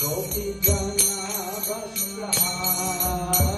Gopi Jana Vasrahari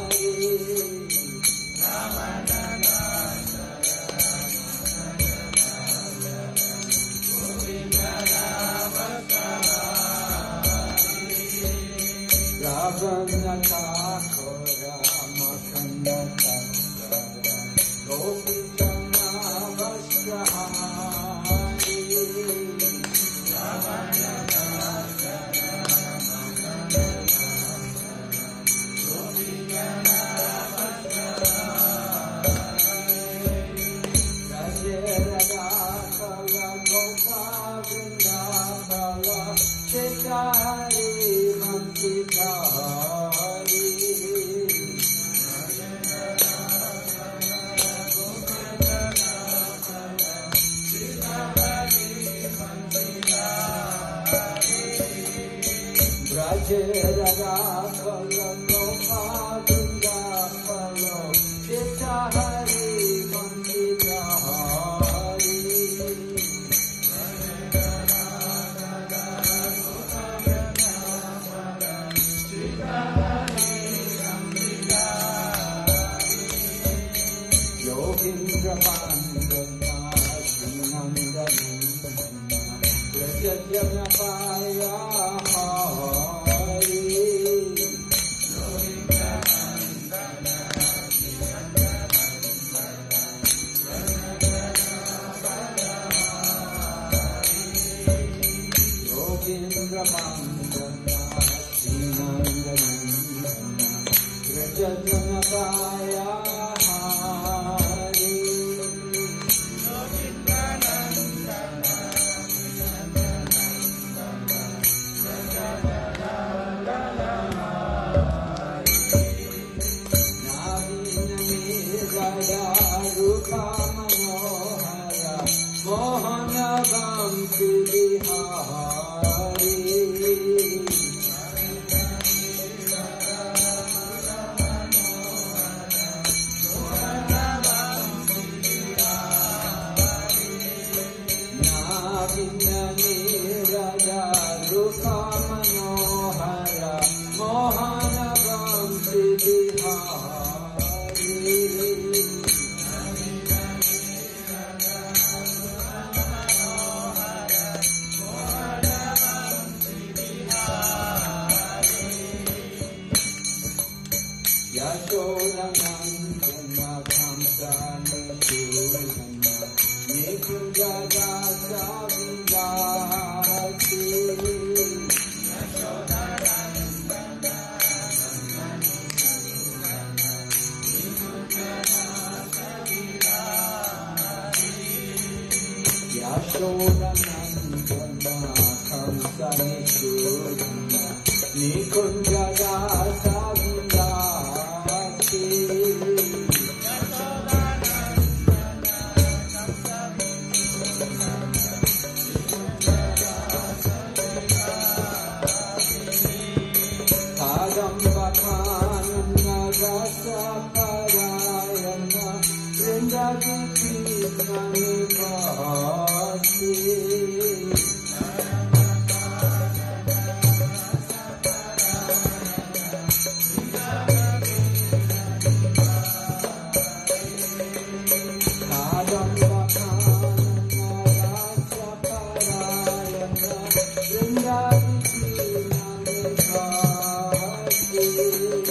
Música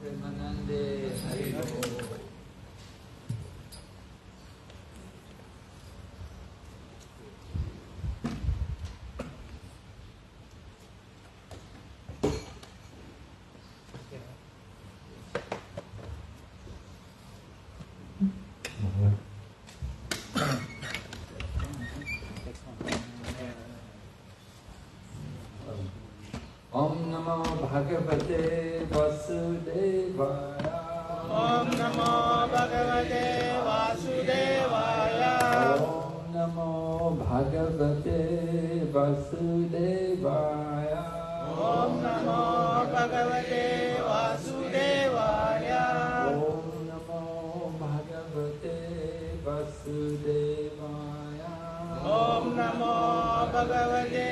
Pues, hermana ॐ नमो भगवते वसुदेवाय ॐ नमो भगवते वासुदेवाय ॐ नमो भगवते वसुदेवाय ॐ नमो भगवते वासुदेवाय ॐ नमो भगवते वसुदेवाय ॐ नमो भगवते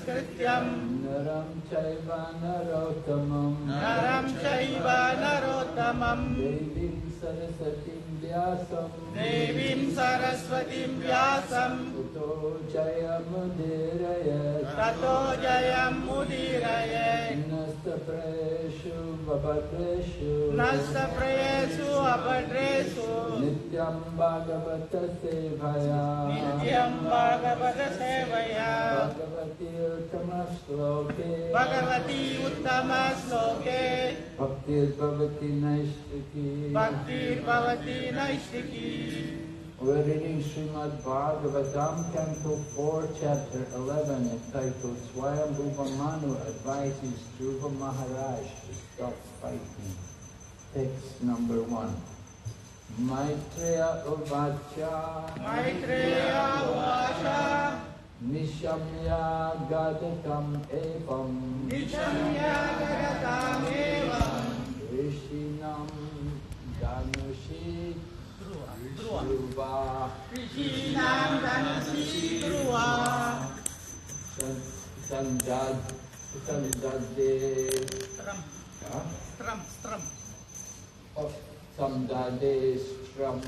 नमस्कृत्यं नरं चैव नरोत्तमं नरं चैव नरोत्तमं देवीं सरस्वतीं व्यासं देवीं सरस्वतीं व्यासं उतो जयमुदीरयत् ततो जयमुदीरये नस्तप्रेषु वभद्रेषु नस्तप्रेषु अपड्रेषु नित्यं भागवत सेवया नित्यं भागवतसेवया Bhagwati उत्तमश्लोके Bhagwati उत्तमश्लोके भक्तिर्भवति नैष्टिकी भक्तिर्भवति नैष्टिकी We're reading Srimad Bhagavatam, Canto 4, Chapter 11, entitled Swayambhuva Manu advises Dhruva Maharaj to stop fighting. Text number one. Maitreya Uvacha Maitreya Uvacha Nishamya Gadatam Evam. Nishamya Gadatam Evam. Rishinam Danushi Dhruva. Rishinam Danushi Dhruva. Sanjad Sanjade Huh? Stram. Stram. of Sandade Stram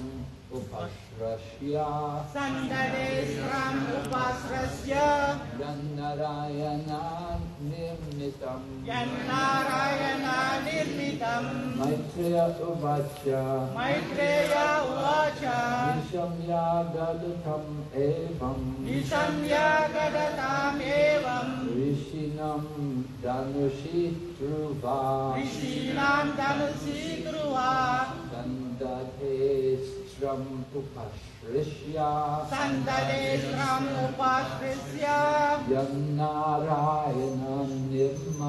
Upasrashya Sandade stram upasrasya. Yannarayana Nirmitam Yannarayana nirmitam. Maitreya Uvacha Maitreya uvacha. Nishamya Gadatam Evam Nisamya gadatam evam. Rishinam Danushi Dhruva Rishinam dhanusi dhruva. म् उपसृष्या सन्दरेश्वपासृष्या जन्नारायण निर्म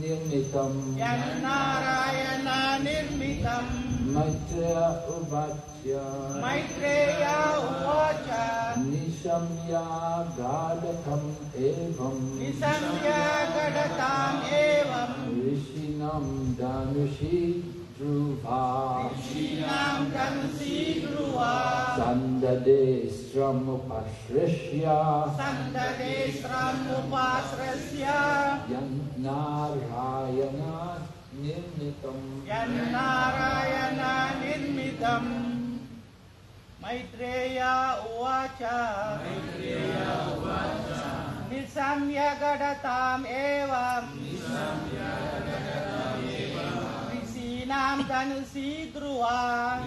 निर्मितम् जन्नारायणा निर्मितम् मैत्रेय उवाच मैत्रेया उवाच निशम्या गाढकम् एवम् निशम्या निशम्य एवम् ऋषिनम् दानुषि Dhruva Shinam dhanusi dhruva. Sandade Stramupashrishya Sandade stram upasrasya. Yannarayana Nirmitam Yannarayana nirmitam. Maitreya uvacha. Nisamya gadatam evam. Vishinam Dhanusi Dhruva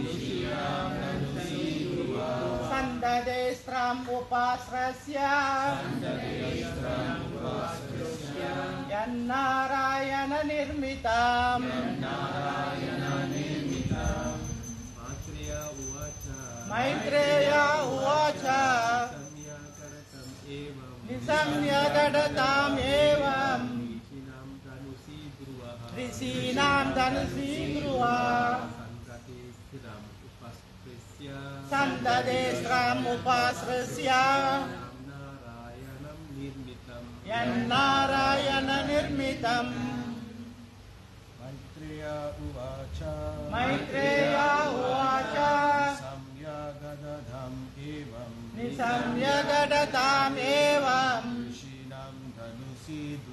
Sandadestram Upasrasya Yannarayana Nirmitam. Maitreya Uvacha. Nisamya Dadatam Evam. رام سندے رامت میتھ میتھ سمجھمدی دن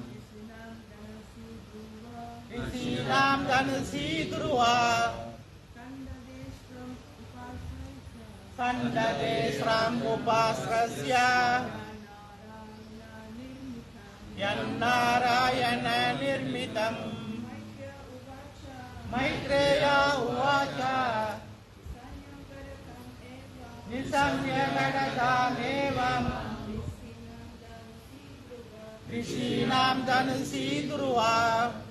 evam. Risinam dhanusi dhruva. Sandade stram upasrasya. Yannarayana nirmitam. Maitreya uvacha. Nisamya gadatam evam. Rishinam dhanusi dhruva.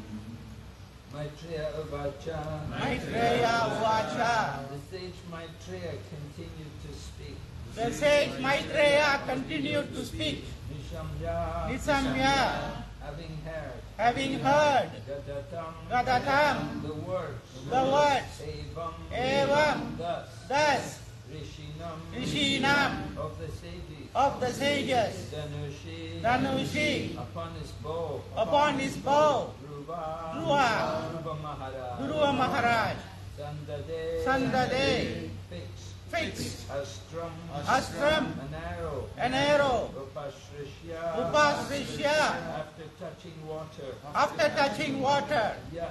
Maitreya Uvacha Maitreya uvacha. The sage Maitreya continued to speak. The sage Maitreya continued to speak. Nishamya. Nisamya, having heard. Having heard. Gadatam. Gadatam, the words. The words. Evam. Evam, thus. Thus. Rishinam, Rishinam, of the sages, of the sages, Danushi, Danushi, upon his bow, upon his bow, Dhruva, Dhruva Maharaj, Dhruva Maharaj, Sandade, Sandade, fixed, fixed Astram, Astram, an arrow, an arrow, Upashrishya, Upasrishya, after touching water, after touching water, yeah,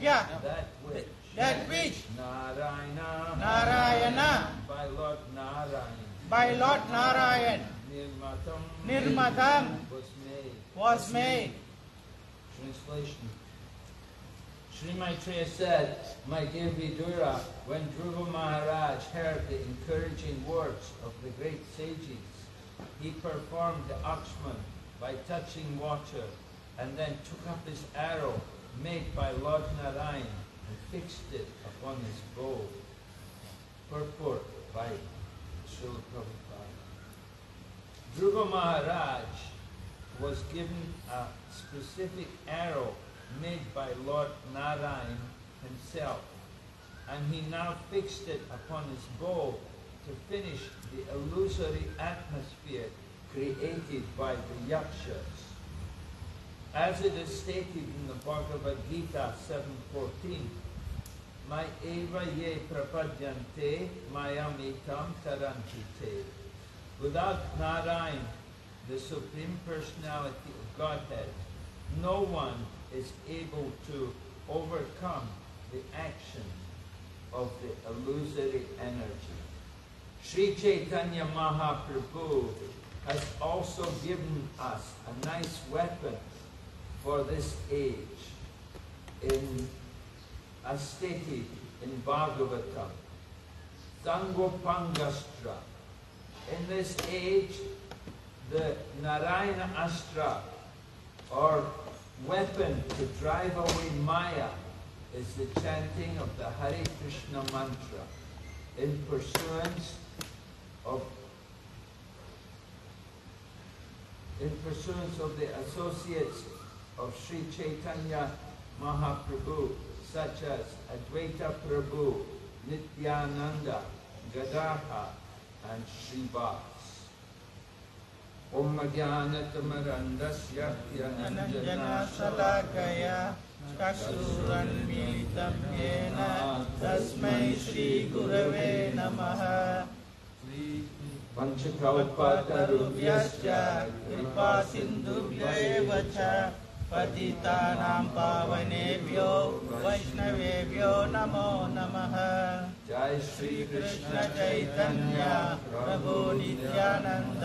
yeah, that which, that which? Narayana, Narayana, by Lord Narayan, by Lord Narayan, Nirmatam, Nirmatam, was made. was made. Translation. Sri Maitreya said, My dear Vidura, when Dhruva Maharaj heard the encouraging words of the great sages, he performed the achaman by touching water and then took up his arrow made by Lord Narayan and fixed it upon his bow. Purport by Srila Prabhupada. Dhruva Maharaj was given a specific arrow made by Lord Narayan himself, and he now fixed it upon his bow to finish the illusory atmosphere created by the yakshas. As it is stated in the Bhagavad Gita 7.14, My eva ye prapadyante mayam mayamitam tarantite. Without Narayan, the Supreme Personality of Godhead, no one is able to overcome the action of the illusory energy. Sri Chaitanya Mahaprabhu has also given us a nice weapon for this age in as stated in Bhagavatam. Sangopangastra. In this age, the Narayana Astra, or weapon to drive away Maya, is the chanting of the Hare Krishna mantra in pursuance of in pursuance of the associates of Sri Chaitanya Mahaprabhu, such as Advaita Prabhu, Nityananda, Gadadhar, and Srivas. ری گوری پکا سو چا ویشن جی شری کشن چیتنیا بھگو ند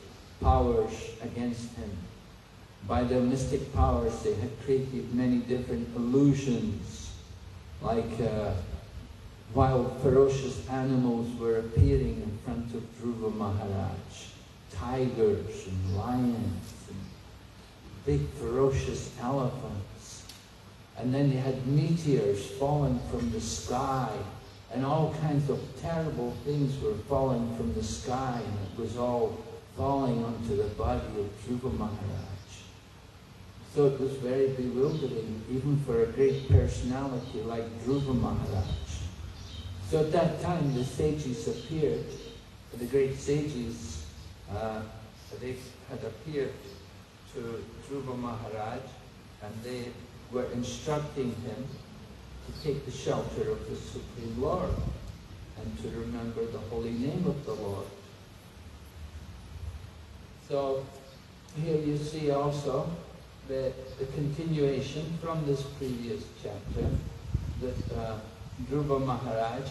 powers against him. By their mystic powers, they had created many different illusions, like uh, wild, ferocious animals were appearing in front of Dhruva Maharaj, tigers and lions and big, ferocious elephants. And then they had meteors falling from the sky, and all kinds of terrible things were falling from the sky, and it was all falling onto the body of Dhruva Maharaj. So it was very bewildering, even for a great personality like Dhruva Maharaj. So at that time, the sages appeared. The great sages, uh, they had appeared to Dhruva Maharaj, and they were instructing him to take the shelter of the Supreme Lord and to remember the holy name of the Lord. So here you see also the, the continuation from this previous chapter that uh, Dhruva Maharaj,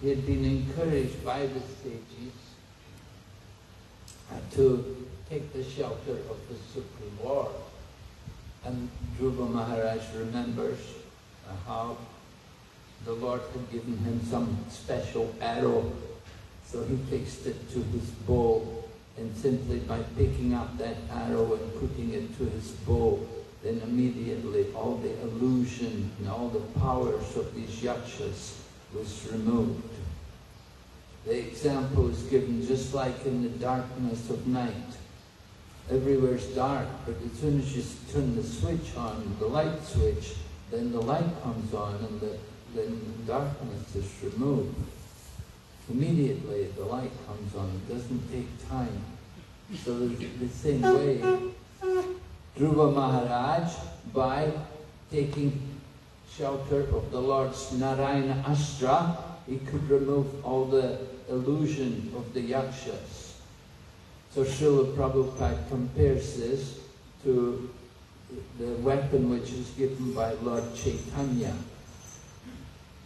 he had been encouraged by the sages uh, to take the shelter of the Supreme Lord. And Dhruva Maharaj remembers uh, how the Lord had given him some special arrow So he fixed it to his bow, and simply by picking up that arrow and putting it to his bow, then immediately all the illusion and all the powers of these yakshas was removed. The example is given just like in the darkness of night. Everywhere's dark, but as soon as you turn the switch on, the light switch, then the light comes on and the, then the darkness is removed. Immediately the light comes on, it doesn't take time. So the, same way, Dhruva Maharaj, by taking shelter of the Lord's Narayana Astra, he could remove all the illusion of the yakshas. So Srila Prabhupada compares this to the weapon which is given by Lord Chaitanya.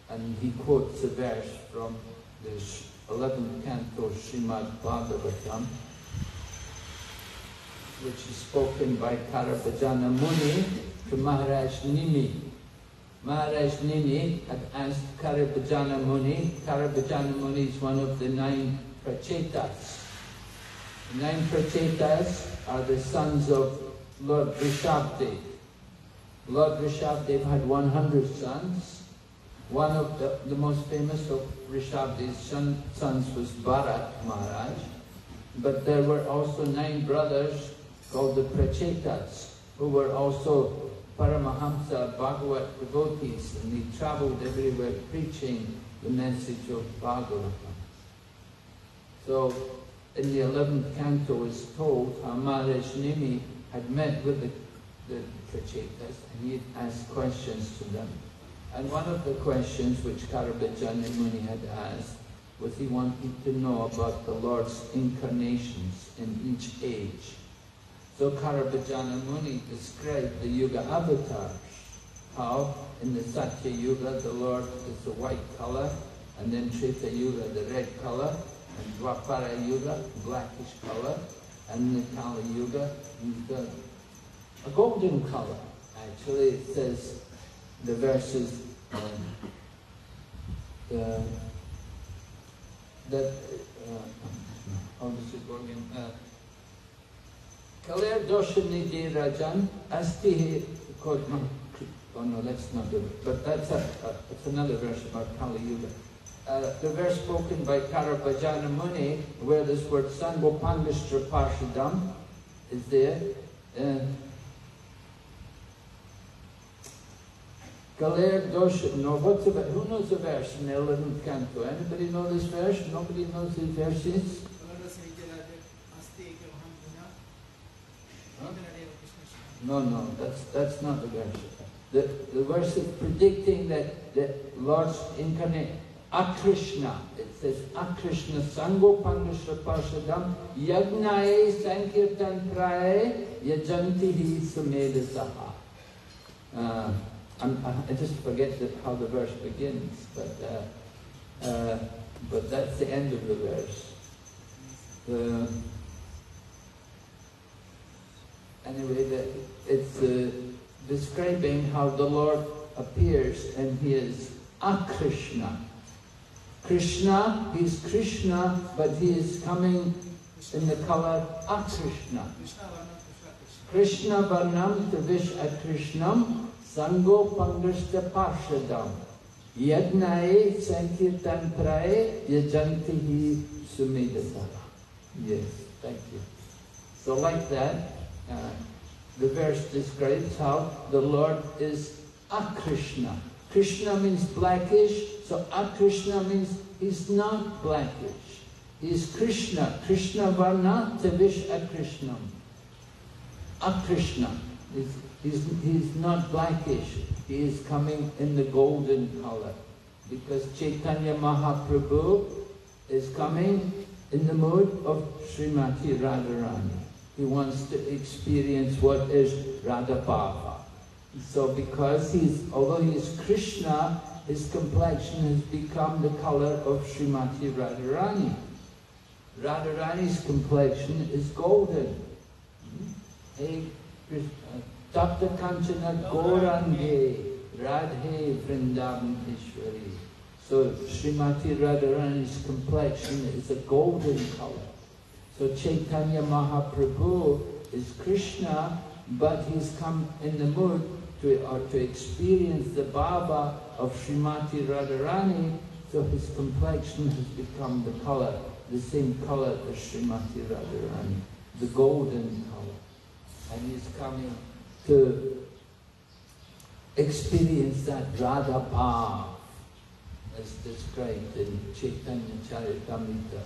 And he quotes a verse from the 11th canto Srimad Bhagavatam, which is spoken by Karabhajana Muni to Maharaj Nimi. Maharaj Nimi had asked Karabhajana Muni. Karabhajana Muni is one of the nine prachetas. The nine prachetas are the sons of Lord Rishabdev. Lord Rishabdev had 100 sons. One of the, the most famous of Rishabdev's son, sons was Bharat Maharaj. But there were also nine brothers called the Prachetas, who were also Paramahamsa Bhagavat devotees, and he traveled everywhere preaching the message of Bhagavatam. So, in the 11th canto is told how Maharaj Nimi had met with the, the Prachetas and he had asked questions to them. And one of the questions which Karabhajana Muni had asked was he wanted to know about the Lord's incarnations in each age. So Karabhajana Muni described the Yuga avatars, how in the Satya Yuga the Lord is the white color, and then Treta Yuga the red color, and Dwapara Yuga blackish color, and the Kali Yuga the, a golden color. Actually, it says the verses um, the, that uh, how does it go again? Uh, Kaler Doshanidhi Rajan Asti Kodma. Oh no, that's not the but that's a, a, it's another verse about Kali Yuga. Uh, the verse spoken by Karabhajana Muni, where this word Sangopangashtra Parshadam is there. Uh, Galer Dosh, no, what's the, who knows the verse in the 11th canto? Anybody know this verse? Nobody knows these verses? No, no, that's, that's not the verse. The, the verse is predicting that the Lord's incarnate, Akrishna, it says Akrishna Sango Pandasha Parshadam Yagnae Sankirtan Prae Yajantihi Sumedasaha. Uh, I'm, I just forget the, how the verse begins, but uh, uh, but that's the end of the verse. Uh, anyway, the, it's uh, describing how the Lord appears and he is Akrishna. Krishna, he is Krishna, but he is coming in the color Akrishna. Krishna Varnam Tavish Sango Pangrishta Parshadam Yagnae Sankirtan Prae Yajantihi Sumedasara. Yes, thank you. So like that, uh, the verse describes how the Lord is Akrishna. Krishna means blackish, so Akrishna means he's not blackish. He's Krishna. Krishna Varna Tavish Akrishnam. Akrishna. He's, he's, he's not blackish. He is coming in the golden color. Because Chaitanya Mahaprabhu is coming in the mood of Srimati Radharani. He wants to experience what is Radha Bhava. So because he's, although he is Krishna, his complexion has become the color of Srimati Radharani. Radharani's complexion is golden. Hmm? Hey, Tapta Kanchana Gorange Radhe Vrindavan Ishwari So Srimati Radharani's complexion is a golden color. So Chaitanya Mahaprabhu is Krishna, but he's come in the mood to, or to experience the Bhava of Srimati Radharani, so his complexion has become the color, the same color as Srimati Radharani, the golden color. And he's coming to experience that Radha Bhav as described in Chaitanya Charitamrita,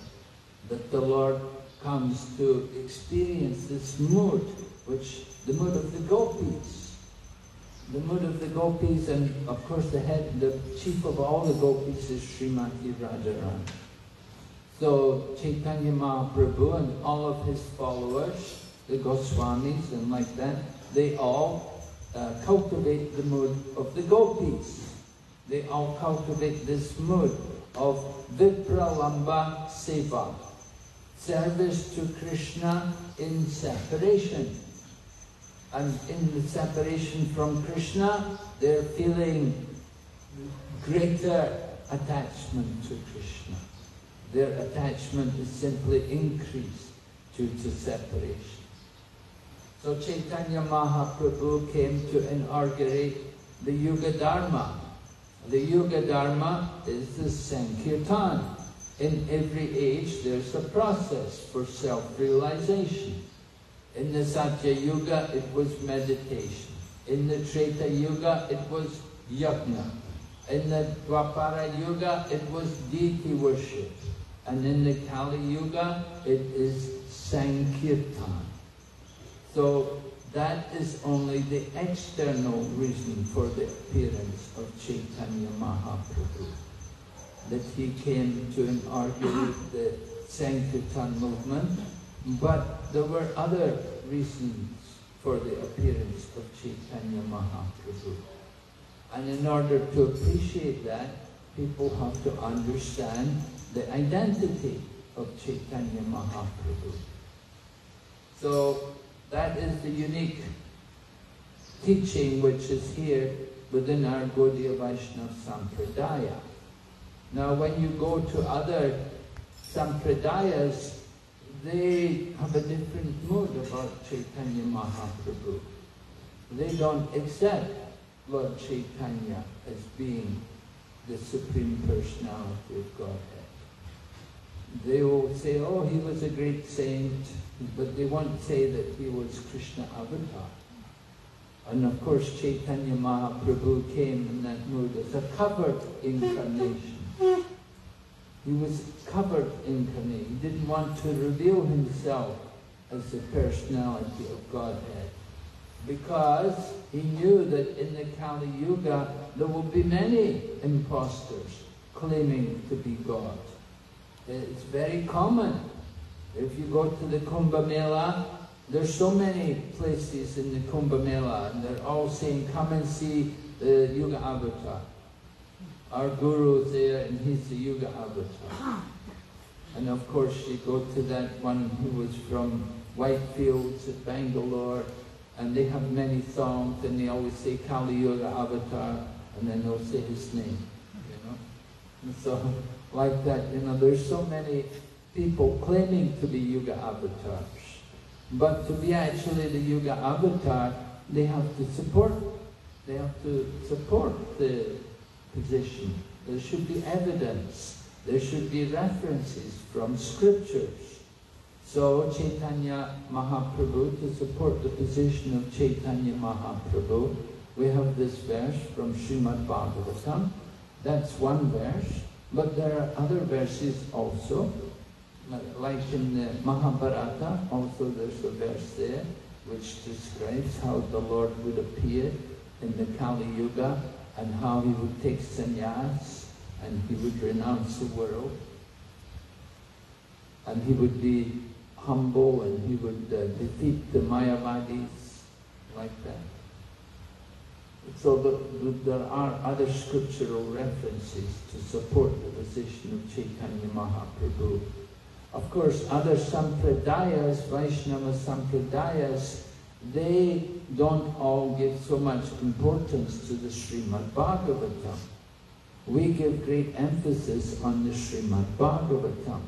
that the Lord comes to experience this mood, which the mood of the gopis, the mood of the gopis, and of course the head, the chief of all the gopis is Srimati Radharani. So Chaitanya Mahaprabhu and all of his followers, the Goswamis and like that, they all uh, cultivate the mood of the gopis they all cultivate this mood of Vipralamba Seva, service to Krishna in separation. And in the separation from Krishna, they're feeling greater attachment to Krishna. Their attachment is simply increased due to separation. So Chaitanya Mahaprabhu came to inaugurate the Yuga Dharma, the Yuga Dharma is the Sankirtan. In every age, there's a process for self-realization. In the Satya Yuga, it was meditation. In the Treta Yuga, it was yajna. In the Dwapara Yuga, it was deity worship. And in the Kali Yuga, it is Sankirtan. So that is only the external reason for the appearance of Chaitanya Mahaprabhu. That he came to inaugurate the Sankirtan movement, but there were other reasons for the appearance of Chaitanya Mahaprabhu. And in order to appreciate that, people have to understand the identity of Chaitanya Mahaprabhu. So that is the unique teaching which is here within our Gaudiya Vaishnava Sampradaya. Now when you go to other Sampradayas, they have a different mood about Chaitanya Mahaprabhu. They don't accept Lord Chaitanya as being the Supreme Personality of Godhead. They will say, oh, he was a great saint, but they won't say that he was Krishna avatar. And of course Chaitanya Mahaprabhu came in that mood as a covered incarnation. He was covered incarnation. He didn't want to reveal himself as the personality of Godhead. Because he knew that in the Kali Yuga there will be many impostors claiming to be God. It's very common if you go to the Kumbh Mela, there's so many places in the Kumbh Mela, and they're all saying, come and see the Yuga Avatar. Our Guru is there, and he's the Yuga Avatar. And of course, you go to that one who was from Whitefields at Bangalore, and they have many songs, and they always say Kali Yuga Avatar, and then they'll say his name, you know. And so, like that, you know, there's so many people claiming to be Yuga avatars. But to be actually the Yuga avatar, they have to support, they have to support the position. There should be evidence. There should be references from scriptures. So Chaitanya Mahaprabhu, to support the position of Chaitanya Mahaprabhu, we have this verse from Srimad Bhagavatam. That's one verse, but there are other verses also like in the Mahabharata, also there's a verse there which describes how the Lord would appear in the Kali Yuga and how he would take sannyas and he would renounce the world and he would be humble and he would uh, defeat the Mayavadis like that. So the, the, there are other scriptural references to support the position of Chaitanya Mahaprabhu of course, other sampradayas, Vaishnava sampradayas, they don't all give so much importance to the Srimad Bhagavatam. we give great emphasis on the Srimad Bhagavatam.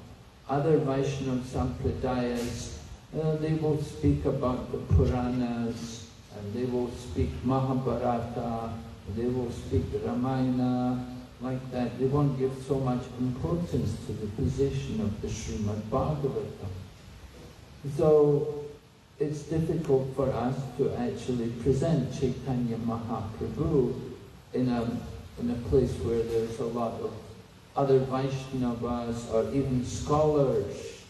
Other Vaishnava Sampradayas, uh, they will speak about the Puranas, and they will speak Mahabharata, they will speak Ramayana, like that. They won't give so much importance to the position of the Srimad Bhagavatam. So it's difficult for us to actually present Chaitanya Mahaprabhu in a, in a place where there's a lot of other Vaishnavas or even scholars.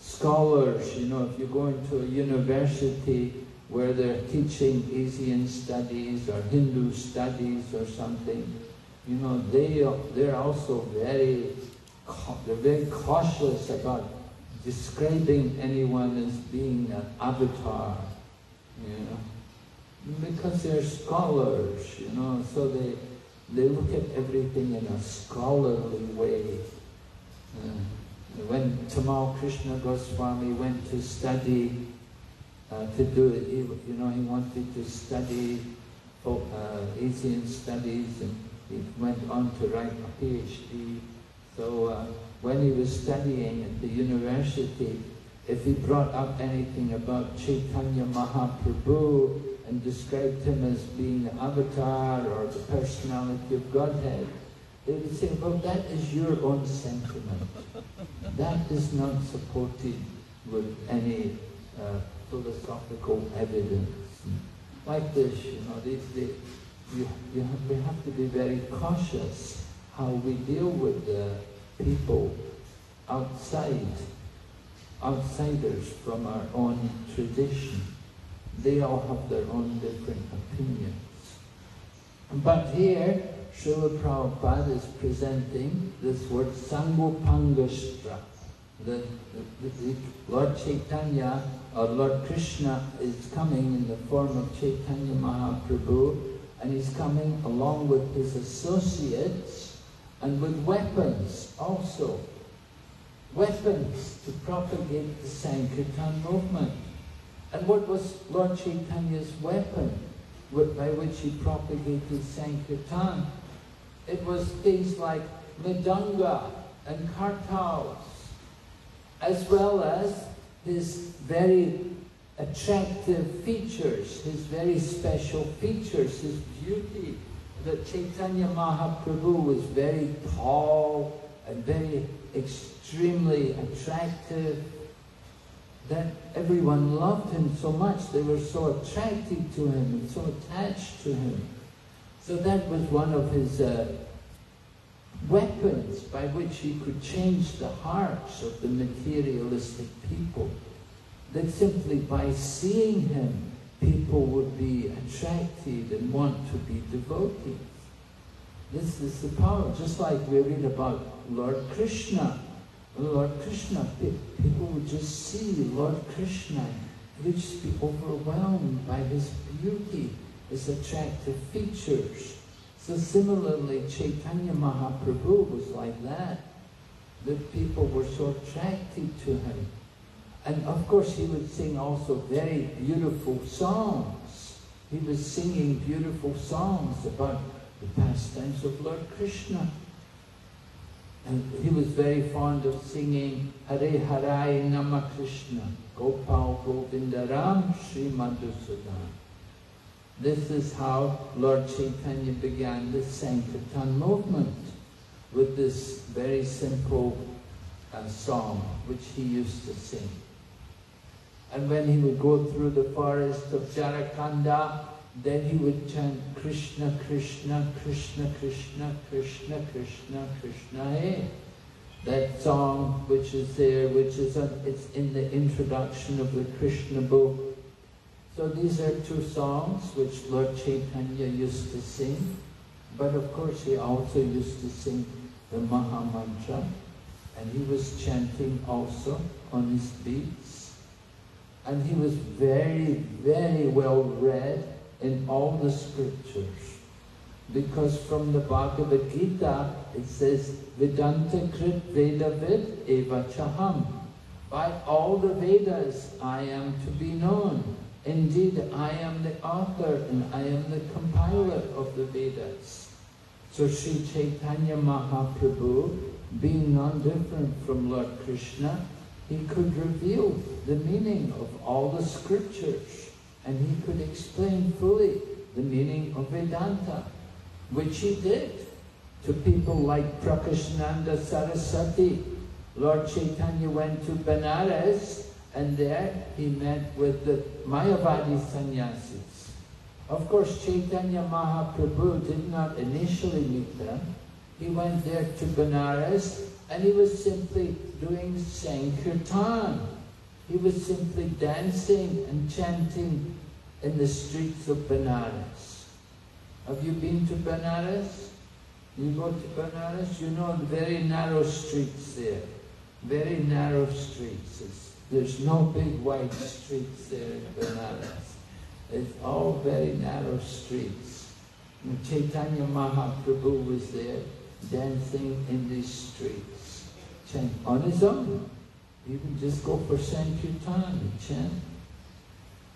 Scholars, you know, if you go into a university where they're teaching Asian studies or Hindu studies or something, you know, they, they're also very, they're very cautious about describing anyone as being an avatar, you know, because they're scholars, you know, so they, they look at everything in a scholarly way. Uh, when Tamal Krishna Goswami went to study, uh, to do it, you know, he wanted to study uh, Asian studies and he went on to write a PhD. So uh, when he was studying at the university, if he brought up anything about Chaitanya Mahaprabhu and described him as being the avatar or the personality of Godhead, they would say, well, that is your own sentiment. That is not supported with any uh, philosophical evidence. Like this, you know, they, they, you, you have, we have to be very cautious how we deal with the people outside, outsiders from our own tradition. They all have their own different opinions. But here, Srila Prabhupada is presenting this word Sangopangashtra. The, the, the, Lord Chaitanya or Lord Krishna is coming in the form of Chaitanya Mahaprabhu and he's coming along with his associates and with weapons also. Weapons to propagate the Sankirtan movement. And what was Lord Chaitanya's weapon by which he propagated Sankirtan? It was things like Mridanga and kartals, as well as his very attractive features, his very special features, his beauty, that Chaitanya Mahaprabhu was very tall and very extremely attractive, that everyone loved him so much, they were so attracted to him and so attached to him. So that was one of his uh, weapons by which he could change the hearts of the materialistic people. That simply by seeing him, people would be attracted and want to be devoted. This is the power, just like we read about Lord Krishna. Lord Krishna, people would just see Lord Krishna, they would just be overwhelmed by his beauty, his attractive features. So similarly, Chaitanya Mahaprabhu was like that, that people were so attracted to him. And of course he would sing also very beautiful songs. He was singing beautiful songs about the pastimes of Lord Krishna. And he was very fond of singing Hare Harai Nama Krishna, Gopal Govindaram Sri Madhusudan. This is how Lord Chaitanya began the Sankirtan movement with this very simple uh, song which he used to sing. And when he would go through the forest of Jharikhanda, then he would chant Krishna, Krishna, Krishna, Krishna, Krishna, Krishna, Krishna. That song which is there, which is it's in the introduction of the Krishna book. So these are two songs which Lord Chaitanya used to sing. But of course he also used to sing the Maha Mantra. And he was chanting also on his beats and he was very, very well read in all the scriptures. Because from the Bhagavad Gita, it says, Vedanta Krit Vedavid Eva Chaham. By all the Vedas I am to be known. Indeed, I am the author and I am the compiler of the Vedas. So Sri Chaitanya Mahaprabhu, being non-different from Lord Krishna, he could reveal the meaning of all the scriptures and he could explain fully the meaning of Vedanta, which he did to people like Prakashananda Saraswati. Lord Chaitanya went to Benares and there he met with the Mayavadi sannyasis. Of course, Chaitanya Mahaprabhu did not initially meet them. He went there to Benares and he was simply doing Sankirtan. He was simply dancing and chanting in the streets of Benares. Have you been to Benares? You go to Benares, you know very narrow streets there. Very narrow streets. It's, there's no big wide streets there in Benares. It's all very narrow streets. And Chaitanya Mahaprabhu was there dancing in these streets, chant on his own. You can just go for Sankirtan and chant.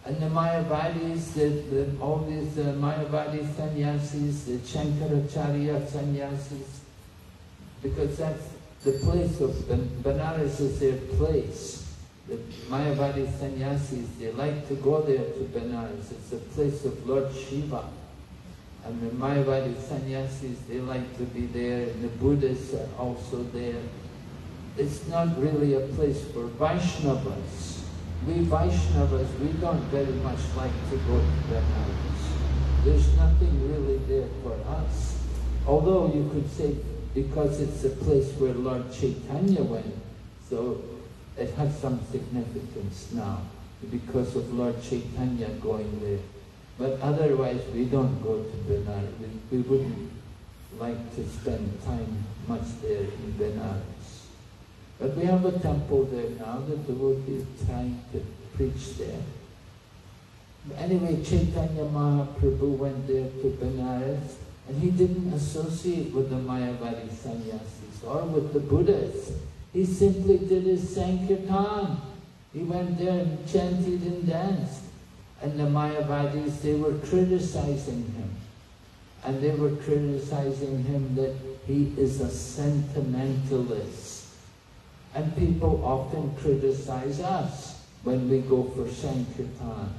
And the Mayavadis, the, the, all these uh, Mayavadi sannyasis, the Shankaracharya sannyasis, because that's the place of Ben- Benares is their place. The Mayavadi sannyasis, they like to go there to Benares. It's the place of Lord Shiva. And the Mayavadi sannyasis, they like to be there, and the Buddhists are also there. It's not really a place for Vaishnavas. We Vaishnavas, we don't very much like to go to Benares. There's nothing really there for us. Although you could say because it's a place where Lord Chaitanya went, so it has some significance now because of Lord Chaitanya going there. But otherwise, we don't go to Benares. We, we wouldn't like to spend time much there in Benares. But we have a temple there now. The devotee is trying to preach there. Anyway, Chaitanya Mahaprabhu went there to Benares and he didn't associate with the Mayavadi sannyasis or with the Buddhas. He simply did his Sankirtan. He went there and chanted and danced. And the Mayavadis, they were criticizing him. And they were criticizing him that he is a sentimentalist. And people often criticize us when we go for Sankirtan.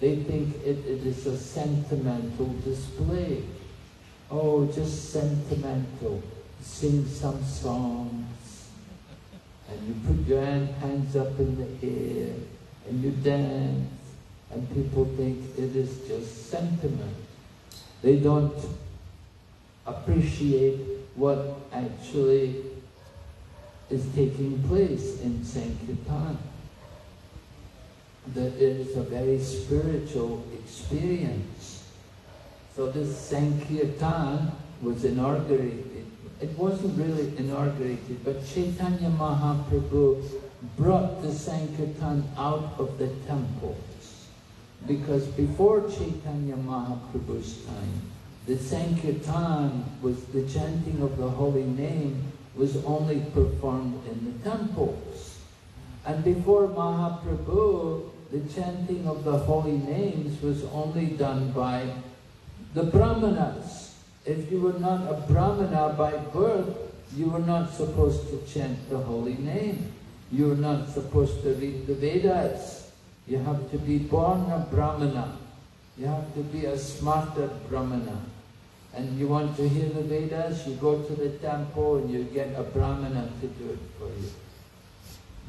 They think it, it is a sentimental display. Oh, just sentimental. Sing some songs. And you put your hand, hands up in the air. And you dance. And people think it is just sentiment. They don't appreciate what actually is taking place in Sankirtan. That is a very spiritual experience. So this Sankirtan was inaugurated. It wasn't really inaugurated, but Chaitanya Mahaprabhu brought the Sankirtan out of the temples. Because before Chaitanya Mahaprabhu's time, the Sankirtan was the chanting of the holy name was only performed in the temples. And before Mahaprabhu, the chanting of the holy names was only done by the brahmanas. If you were not a brahmana by birth, you were not supposed to chant the holy name. You were not supposed to read the Vedas. You have to be born a brahmana. You have to be a smarta brahmana. And you want to hear the Vedas, you go to the temple and you get a brahmana to do it for you.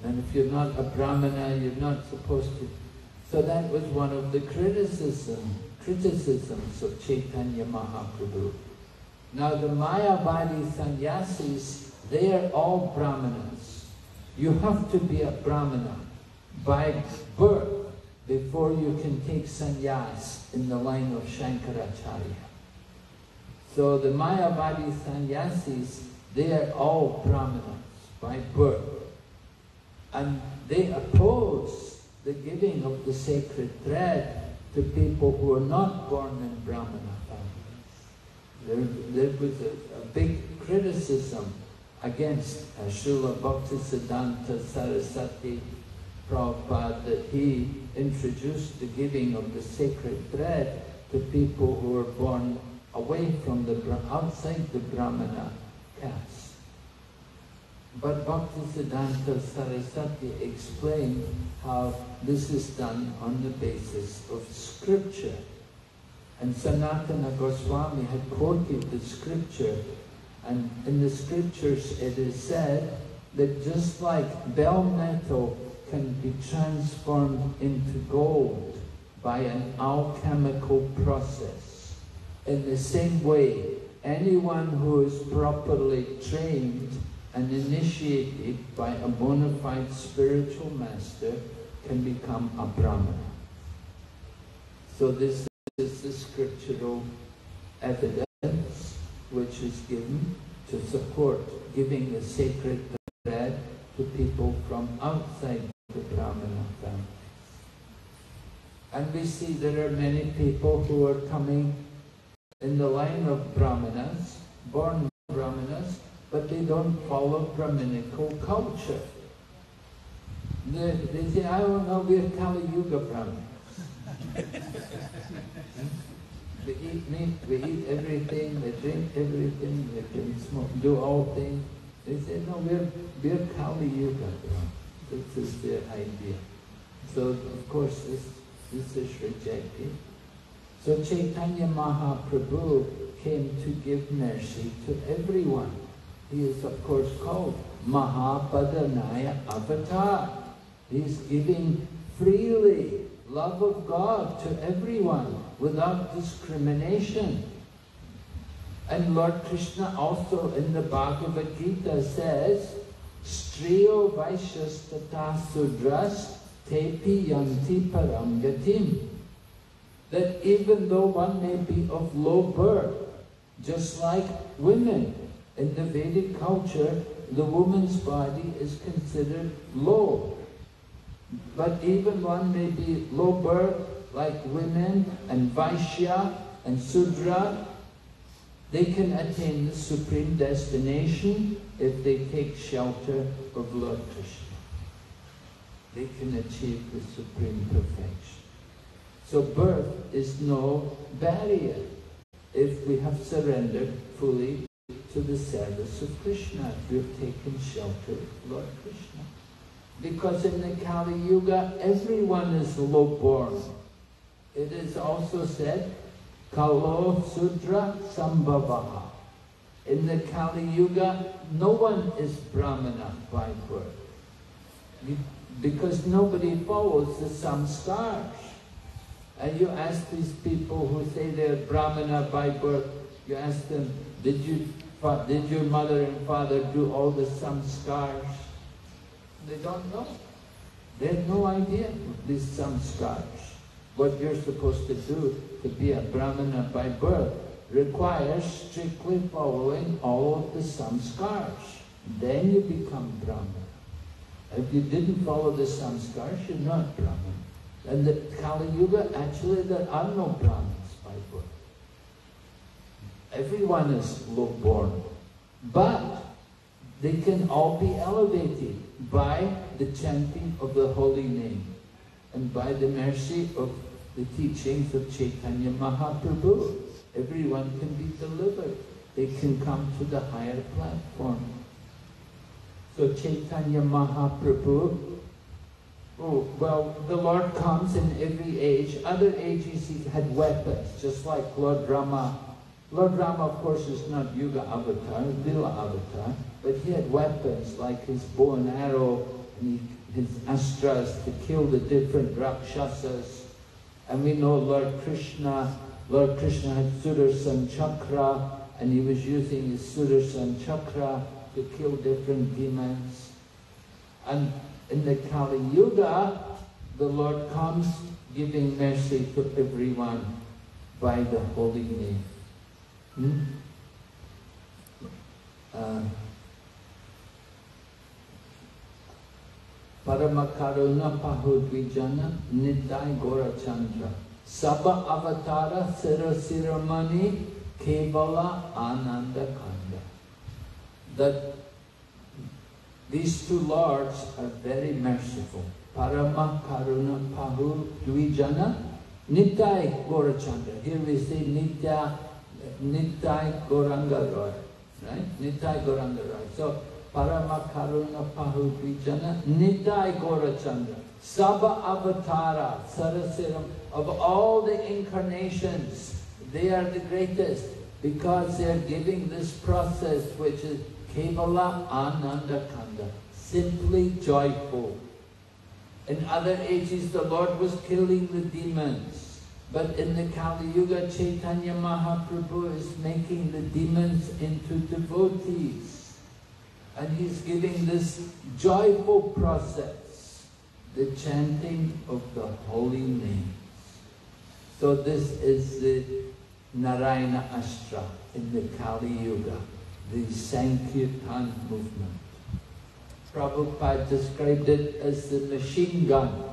And if you're not a brahmana, you're not supposed to. So that was one of the criticism, criticisms of Chaitanya Mahaprabhu. Now the Mayavadi sannyasis, they are all brahmanas. You have to be a brahmana by birth before you can take sannyas in the line of Shankaracharya. So the Mayavadi sannyasis, they are all brahmanas by birth. And they oppose the giving of the sacred thread to people who are not born in Brahmana families. There, there was a, a big criticism against uh, Srila Bhaktisiddhanta Saraswati Prabhupada that he introduced the giving of the sacred thread to people who are born away from the outside the Brahmana caste. But Bhaktisiddhanta Saraswati explained how this is done on the basis of scripture. And Sanatana Goswami had quoted the scripture, and in the scriptures it is said that just like bell metal can be transformed into gold by an alchemical process, in the same way, anyone who is properly trained and initiated by a bona fide spiritual master can become a Brahmana. So this is the scriptural evidence which is given to support giving the sacred bread to people from outside the Brahmana family. And we see there are many people who are coming in the line of Brahmanas, born Brahmanas, but they don't follow Brahminical culture. They, they say, I don't know, we're Kali Yuga Brahmanas. we eat meat, we eat everything, they drink everything, they can smoke, do all things. They say, no, we're, we're Kali Yuga Brahmanas. This is their idea. So, of course, this, this is rejected. So Chaitanya Mahaprabhu came to give mercy to everyone. He is of course called Mahavadanya Avatar. He's giving freely love of God to everyone without discrimination. And Lord Krishna also in the Bhagavad Gita says, Striyo Vaishyastata Sudras Tepi Yanti Param Gatim that even though one may be of low birth, just like women, in the Vedic culture, the woman's body is considered low. But even one may be low birth, like women and Vaishya and Sudra, they can attain the supreme destination if they take shelter of Lord Krishna. They can achieve the supreme perfection. So birth is no barrier if we have surrendered fully to the service of Krishna. We've taken shelter of Lord Krishna. Because in the Kali Yuga, everyone is low-born. It is also said, Kalo Sudra Sambhavaha. In the Kali Yuga, no one is Brahmana by birth. Because nobody follows the samskars. And you ask these people who say they're Brahmana by birth, you ask them, did you did your mother and father do all the samskars? They don't know. They have no idea of these samskars. What you're supposed to do to be a Brahmana by birth requires strictly following all of the samskars. Then you become Brahmana. If you didn't follow the samskars, you're not Brahmana. And the Kali Yuga, actually there are no Brahmins by birth. Everyone is low-born. But they can all be elevated by the chanting of the holy name and by the mercy of the teachings of Chaitanya Mahaprabhu. Everyone can be delivered. They can come to the higher platform. So Chaitanya Mahaprabhu Oh, well, the Lord comes in every age. Other ages he had weapons, just like Lord Rama. Lord Rama, of course, is not Yuga avatar, Lila avatar, but he had weapons like his bow and arrow and his astras to kill the different rakshasas. And we know Lord Krishna, Lord Krishna had Sudarshan Chakra, and he was using his Sudarshan Chakra to kill different demons. And in the Kali Yuga, the Lord comes giving mercy to everyone by the holy name. Hmm? Uh, Paramakaruna Pahudvijana Nitai Gorachandra Saba Avatara Sirasiramani Kevala Ananda Kanda. That these two lords are very merciful. Parama Karuna Pahu Dvijana Nitai Gorachandra. Here we say Nitya, Nitai Goranga right? Nitai Goranga. So Parama Karuna Pahu Vijana Nitai Gorachandra. Saba Avatara Sarasiram. Of all the incarnations, they are the greatest because they are giving this process which is Kevala Ananda simply joyful. In other ages, the Lord was killing the demons. But in the Kali Yuga, Chaitanya Mahaprabhu is making the demons into devotees. And he's giving this joyful process, the chanting of the holy names. So this is the Narayana Astra in the Kali Yuga, the Sankirtan movement. Prabhupada described it as the machine gun.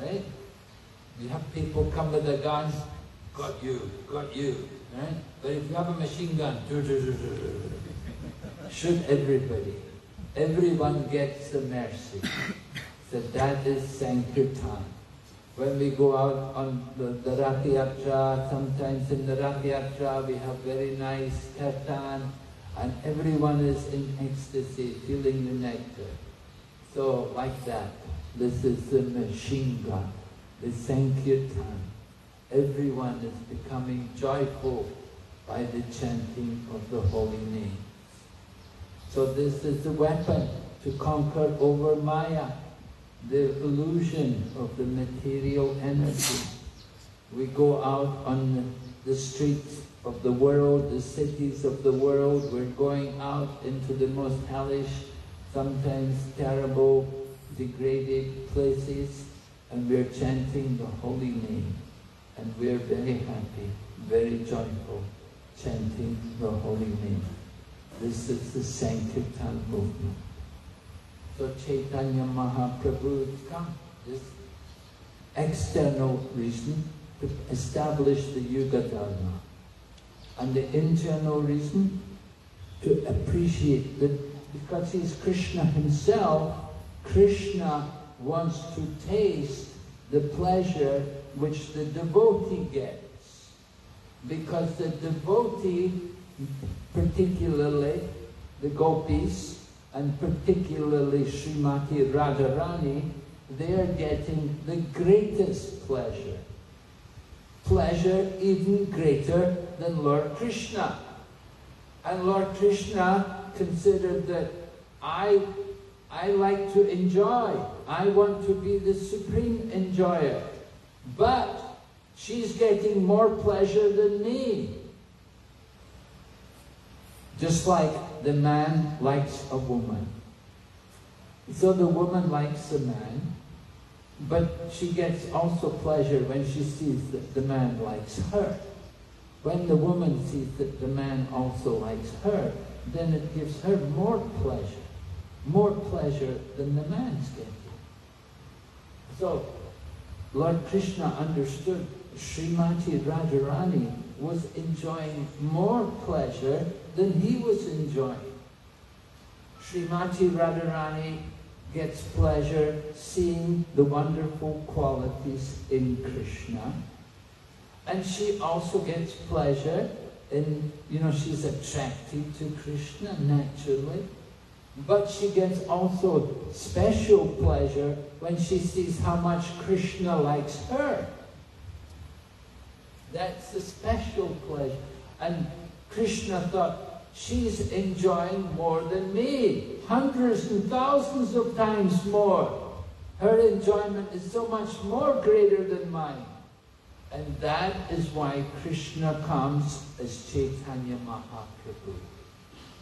Right? You have people come with a gun, got you, got you. Right? But if you have a machine gun, shoot everybody. Everyone gets the mercy. So that is Sankirtan. When we go out on the, the Rath Yatra, sometimes in the Rath Yatra we have very nice kirtan, and everyone is in ecstasy, feeling the nectar. So, like that, this is the machine gun, the Sankirtan. Everyone is becoming joyful by the chanting of the holy name. So this is the weapon to conquer over Maya, the illusion of the material energy. We go out on the streets of the world, the cities of the world. We're going out into the most hellish, sometimes terrible, degraded places, and we're chanting the holy name. And we're very happy, very joyful, chanting the holy name. This is the Sankirtan movement. So Chaitanya Mahaprabhu come, this external reason to establish the Yuga Dharma and the internal reason to appreciate that because he's Krishna himself, Krishna wants to taste the pleasure which the devotee gets. Because the devotee, particularly the gopis, and particularly Srimati Radharani, they are getting the greatest pleasure pleasure even greater than Lord Krishna. And Lord Krishna considered that I, I like to enjoy. I want to be the supreme enjoyer. But she's getting more pleasure than me. Just like the man likes a woman. So the woman likes the man, but she gets also pleasure when she sees that the man likes her. When the woman sees that the man also likes her, then it gives her more pleasure, more pleasure than the man's getting. So, Lord Krishna understood Srimati Radharani was enjoying more pleasure than he was enjoying. Srimati Radharani gets pleasure seeing the wonderful qualities in Krishna. And she also gets pleasure in, you know, she's attracted to Krishna naturally. But she gets also special pleasure when she sees how much Krishna likes her. That's the special pleasure. And Krishna thought, she's enjoying more than me, hundreds and thousands of times more. Her enjoyment is so much more greater than mine. And that is why Krishna comes as Chaitanya Mahaprabhu.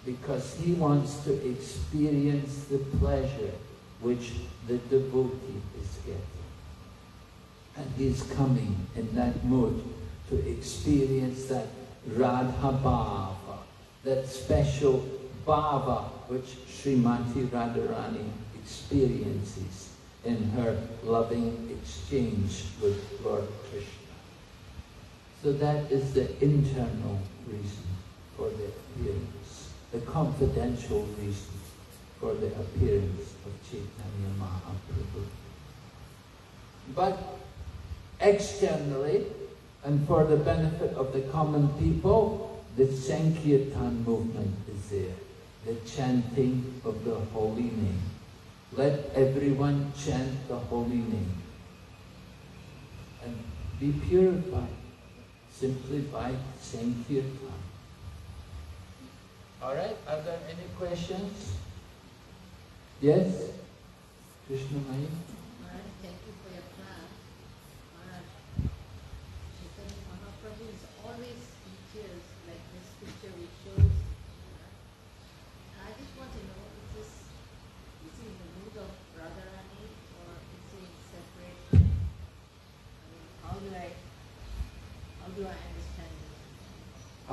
Because he wants to experience the pleasure which the devotee is getting. And he's coming in that mood to experience that Radha Bhava, that special bhava which Srimati Radharani experiences in her loving exchange with Lord Krishna. So that is the internal reason for the appearance, the confidential reason for the appearance of Chaitanya Mahaprabhu. But externally, And for the benefit of the common people, the Sankirtan movement is there, the chanting of the holy name. Let everyone chant the holy name and be purified simply by Sankirtan. Alright, are there any questions? Yes? Krishna Mai?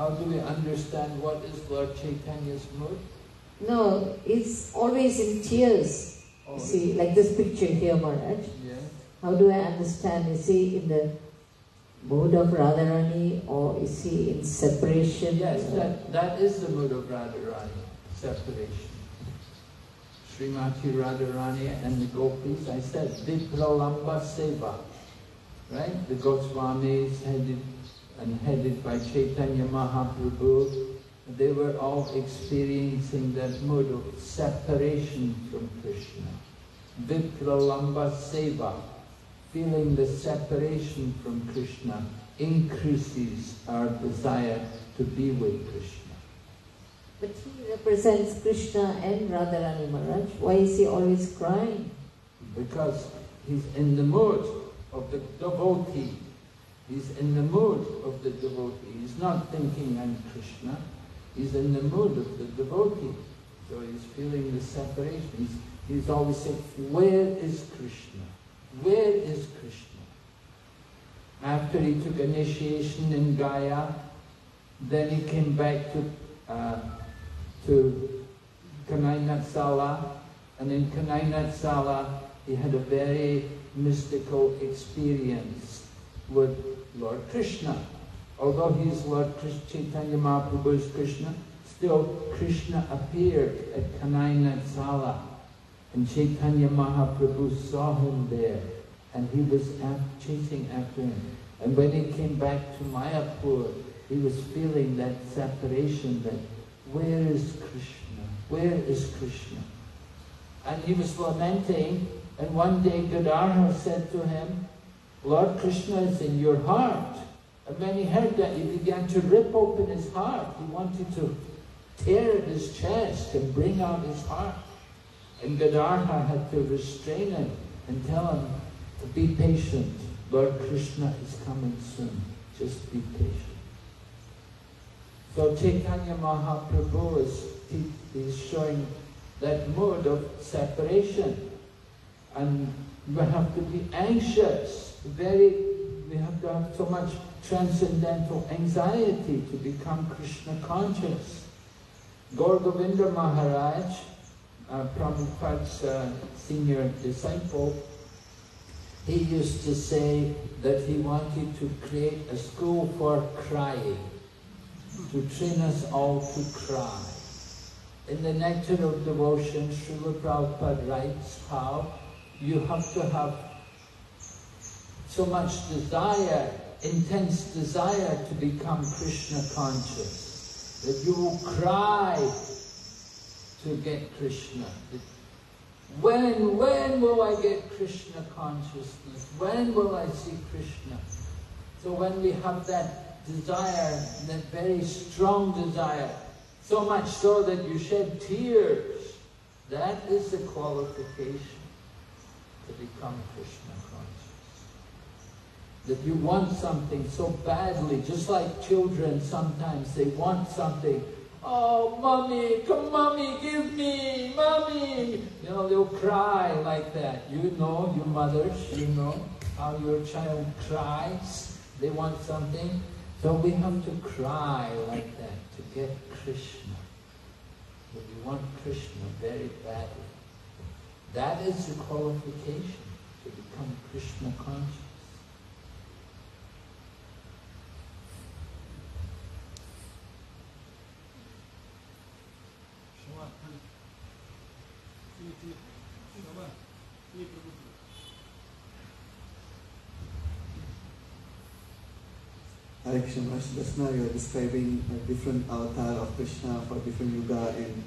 How do we understand what is Lord Chaitanya's mood? No, it's always in tears. Oh, See, like this picture here, Maharaj. Yes. How do I understand? Is he in the mood of Radharani or is he in separation? Yes, that, that is the mood of Radharani, separation. Srimati Radharani and the gopis, I said, Vipralambha Seva, right? The Goswamis headed and headed by Chaitanya Mahaprabhu, they were all experiencing that mood of separation from Krishna. Vipralambha Seva, feeling the separation from Krishna increases our desire to be with Krishna. But he represents Krishna and Radharani Maharaj. Why is he always crying? Because he's in the mood of the devotee. He's in the mood of the devotee. He's not thinking I'm Krishna. He's in the mood of the devotee. So he's feeling the separation. He's, he's always saying, where is Krishna? Where is Krishna? After he took initiation in Gaya, then he came back to, uh, to Kanai and in Kanai he had a very mystical experience with Lord Krishna. Although he is Lord Chaitanya Mahaprabhu's Krishna, still Krishna appeared at Kanai Sala And Chaitanya Mahaprabhu saw him there and he was chasing after him. And when he came back to Mayapur, he was feeling that separation that where is Krishna? Where is Krishna? And he was lamenting, and one day Gadadhar said to him, Lord Krishna is in your heart. And when he heard that, he began to rip open his heart. He wanted to tear at his chest and bring out his heart. And Gadadhar had to restrain him and tell him to be patient. Lord Krishna is coming soon. Just be patient. So Chaitanya Mahaprabhu is, is showing that mode of separation. And you have to be anxious, very, we have to have so much transcendental anxiety to become Krishna conscious. Gaur Govinda Maharaj, uh, Prabhupada's uh, senior disciple, he used to say that he wanted to create a school for crying, to train us all to cry. In the Nectar of Devotion, Srila Prabhupada writes how you have to have so much desire, intense desire to become Krishna conscious, that you will cry to get Krishna. When, when will I get Krishna consciousness? When will I see Krishna? So when we have that desire, that very strong desire, so much so that you shed tears, that is the qualification to become Krishna. That you want something so badly, just like children sometimes, they want something. Oh, mommy, come mommy, give me, mommy. You know, they'll cry like that. You know, you mothers, you know how your child cries. They want something. So we have to cry like that to get Krishna. But we want Krishna very badly. That is the qualification to become Krishna conscious. Hare Krishna you are describing a different avatar of Krishna for different yuga and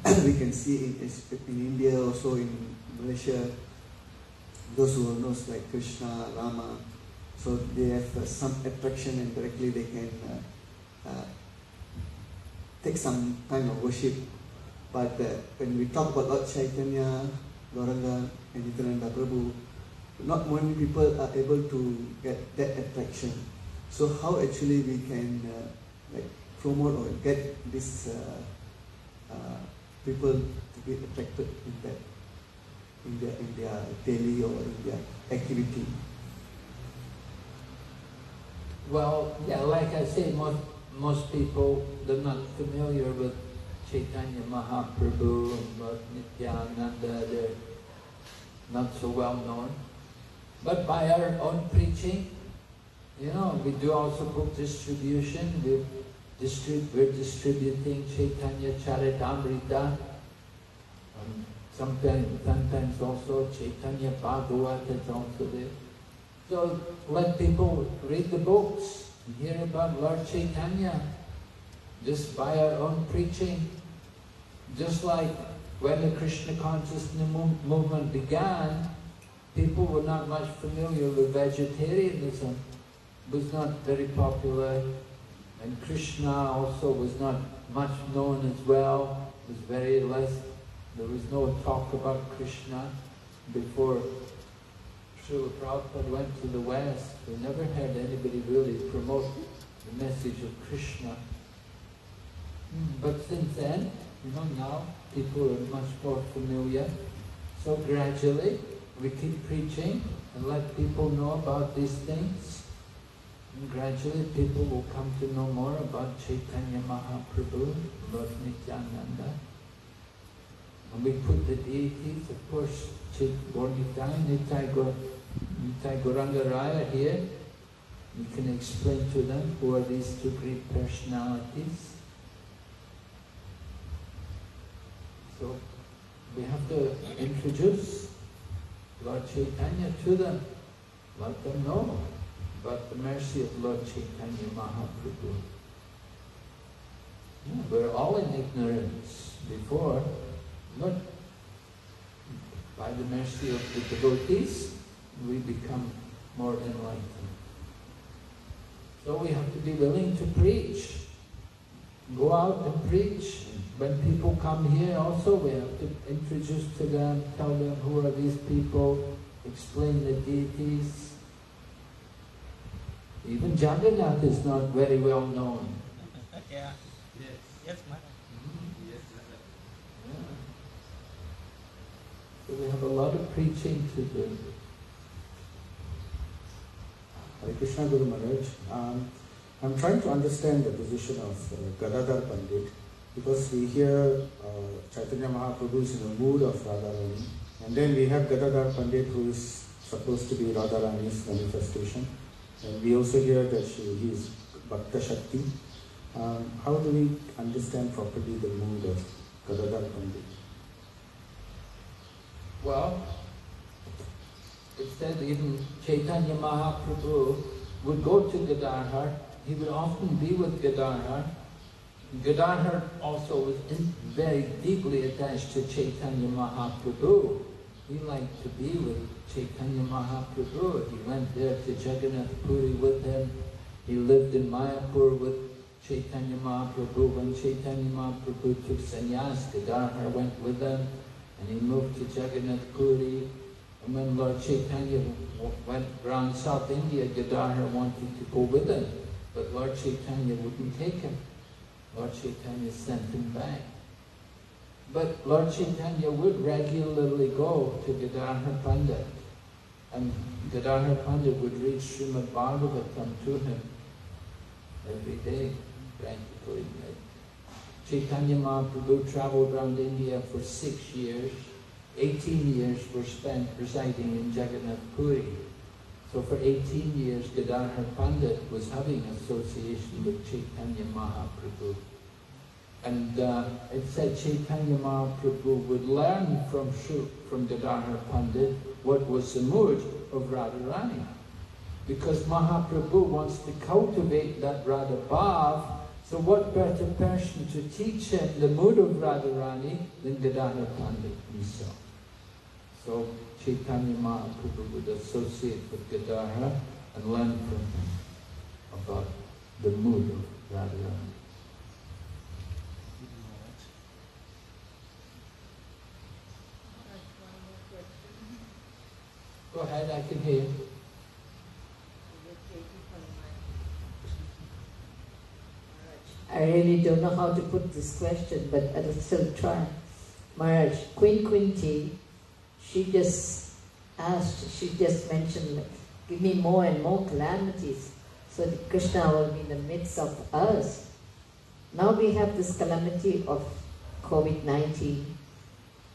we can see in, in India also in Malaysia those who are knows like Krishna, Rama, so they have uh, some attraction and directly they can uh, uh, take some kind of worship. But uh, when we talk about Lord Chaitanya, Gauranga and Nityananda Prabhu, not many people are able to get that attraction. So how actually we can uh, like promote or get this uh, uh, people to be attracted in that in their in their daily or in their activity. Well, yeah, like I say, most, most people, they're not familiar with Chaitanya Mahaprabhu and Nityananda, they're not so well known. But by our own preaching, you know, we do also book distribution. We distrib- we're distributing Chaitanya Charitamrita. Um, sometimes, sometimes also Chaitanya Bhagavat is also there. So let people read the books and hear about Lord Chaitanya just by our own preaching. Just like when the Krishna consciousness movement began, people were not much familiar with vegetarianism. Was not very popular. And Krishna also was not much known as well. Was very less, there was no talk about Krishna before Srila Prabhupada went to the West. We never had anybody really promote the message of Krishna. Hmm, but since then, you know, now people are much more familiar. So gradually, we keep preaching and let people know about these things. And gradually people will come to know more about Chaitanya Mahaprabhu, Lord Nityananda. And we put the deities, of course, Chit Gornitai, Nitai, Gor, Nitai Goranga Raya here. You can explain to them who are these two great personalities. So we have to introduce Lord Chaitanya to them. Let them know about the mercy of Lord Chaitanya Mahaprabhu. Yeah, we're all in ignorance before, but by the mercy of the devotees, we become more enlightened. So we have to be willing to preach. Go out and preach. When people come here also, we have to introduce to them, tell them who are these people, explain the deities. Even Jagannath is not very well known. yeah. Yes. Yes, Maharaj. Yes, Maharaj. Yeah. So we have a lot of preaching to do. Hare Krishna Guru Maharaj. Um, I'm trying to understand the position of uh, Gadadhar Pandit because we hear uh, Chaitanya Mahaprabhu is in the mood of Radharani and then we have Gadadhar Pandit who is supposed to be Radharani's manifestation we also hear that she he is Bhakta Shakti. Um, how do we understand properly the mood of Gadadhar Pandit? Well, it says even Chaitanya Mahaprabhu would go to Gadadhar. He would often be with Gadadhar. Gadadhar also was very deeply attached to Chaitanya Mahaprabhu. He liked to be with Chaitanya Mahaprabhu. He went there to Jagannath Puri with him. He lived in Mayapur with Chaitanya Mahaprabhu. When Chaitanya Mahaprabhu took sannyas, Gadadhar went with him and he moved to Jagannath Puri. And when Lord Chaitanya went around South India, Gadadhar wanted to go with him, but Lord Chaitanya wouldn't take him. Lord Chaitanya sent him back. But Lord Chaitanya would regularly go to Gadadhar Pandit, and Gadadhar Pandit would read Srimad Bhagavatam to him every day, practically. Chaitanya Mahaprabhu traveled around India for six years. 18 years were spent residing in Jagannath Puri. So for 18 years, Gadadhar Pandit was having association with Chaitanya Mahaprabhu. And uh, it said Chaitanya Mahaprabhu would learn from, from Gadadhar Pandit what was the mood of Radharani. because Mahaprabhu wants to cultivate that Radha Bhav, so what better person to teach him the mood of Radharani than Gadadhar Pandit himself? So Chaitanya Mahaprabhu would associate with Gadadhar and learn from him about the mood of Radharani. Maharaj, one more question. Go ahead, I can hear you. I really don't know how to put this question, but I'll still try. Maharaj, Queen Kunti, she just asked, she just mentioned, give me more and more calamities so that Krishna will be in the midst of us. Now we have this calamity of COVID 19.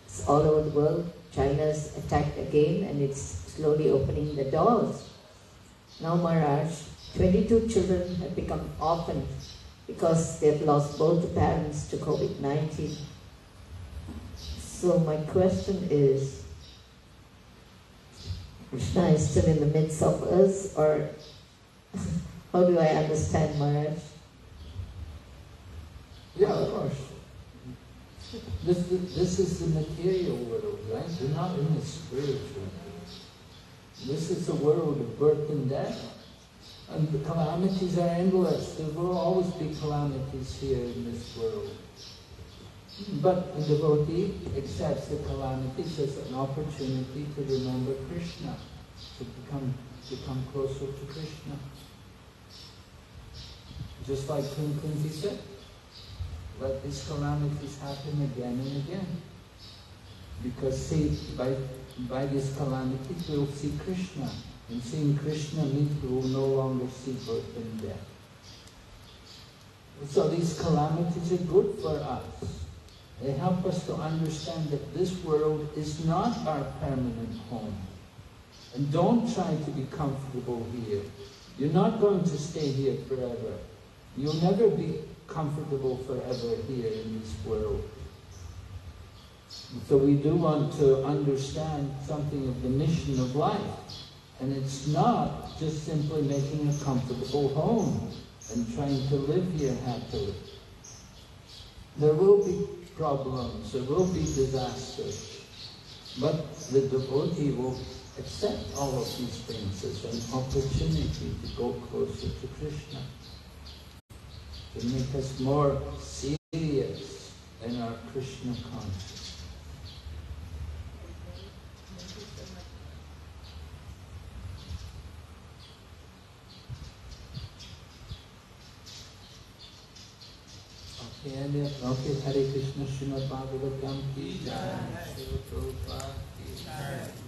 It's all over the world. China's attacked again and it's slowly opening the doors. Now, Maharaj, 22 children have become orphans because they've lost both parents to COVID 19. So, my question is Krishna is still in the midst of us, or how do I understand, Maharaj? Yeah, of course. This, this is the material world, right? We're not in the spiritual. This is the world of birth and death. And the calamities are endless. There will always be calamities here in this world. But the devotee accepts the calamities as an opportunity to remember Krishna, to become, become closer to Krishna. Just like Queen Kunti said, let these calamities happen again and again. Because see, by, by these calamities we'll see Krishna. And seeing Krishna means we will no longer see birth and death. So these calamities are good for us. They help us to understand that this world is not our permanent home. And don't try to be comfortable here. You're not going to stay here forever. You'll never be comfortable forever here in this world. So we do want to understand something of the mission of life. And it's not just simply making a comfortable home and trying to live here happily. There will be problems, there will be disasters, but the devotee will accept all of these things as an opportunity to go closer to Krishna, to make us more serious in our Krishna consciousness. Okay, and if- okay, Hare Krishna Srimad Bhagavatam ki jai, Srila Prabhupada ki jai.